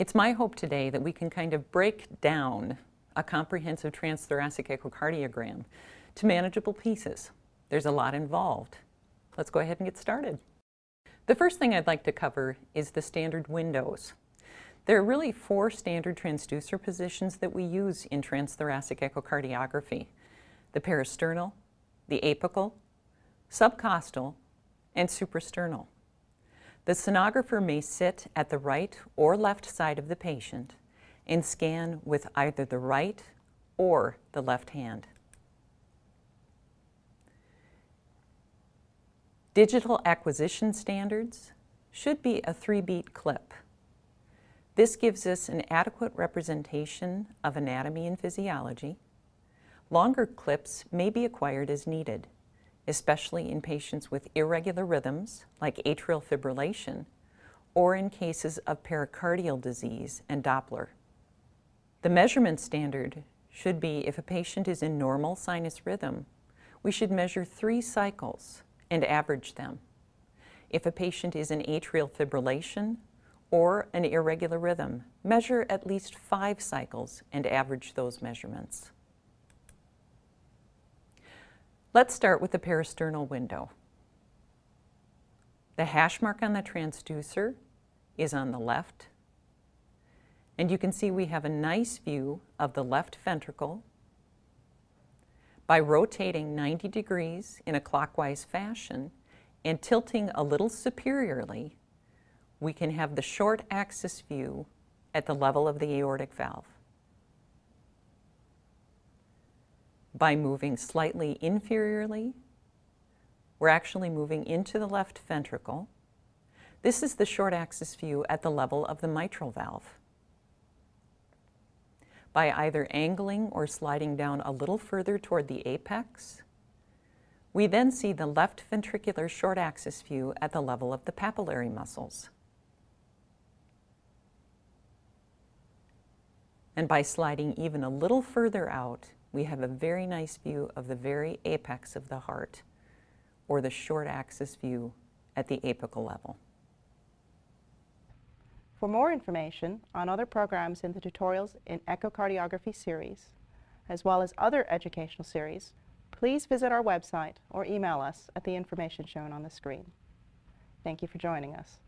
It's my hope today that we can kind of break down a comprehensive transthoracic echocardiogram to manageable pieces. There's a lot involved. Let's go ahead and get started. The first thing I'd like to cover is the standard windows. There are really four standard transducer positions that we use in transthoracic echocardiography. The parasternal, the apical, subcostal, and suprasternal. The sonographer may sit at the right or left side of the patient and scan with either the right or the left hand. Digital acquisition standards should be a three-beat clip. This gives us an adequate representation of anatomy and physiology. Longer clips may be acquired as needed, especially in patients with irregular rhythms like atrial fibrillation or in cases of pericardial disease and Doppler. The measurement standard should be if a patient is in normal sinus rhythm, we should measure three cycles and average them. If a patient is in atrial fibrillation or an irregular rhythm, measure at least five cycles and average those measurements. Let's start with the parasternal window. The hash mark on the transducer is on the left. And you can see we have a nice view of the left ventricle by rotating 90 degrees in a clockwise fashion and tilting a little superiorly, we can have the short axis view at the level of the aortic valve. By moving slightly inferiorly, we're actually moving into the left ventricle. This is the short axis view at the level of the mitral valve by either angling or sliding down a little further toward the apex. We then see the left ventricular short axis view at the level of the papillary muscles. And by sliding even a little further out, we have a very nice view of the very apex of the heart, or the short axis view at the apical level. For more information on other programs in the Tutorials in Echocardiography series, as well as other educational series, please visit our website or email us at the information shown on the screen. Thank you for joining us.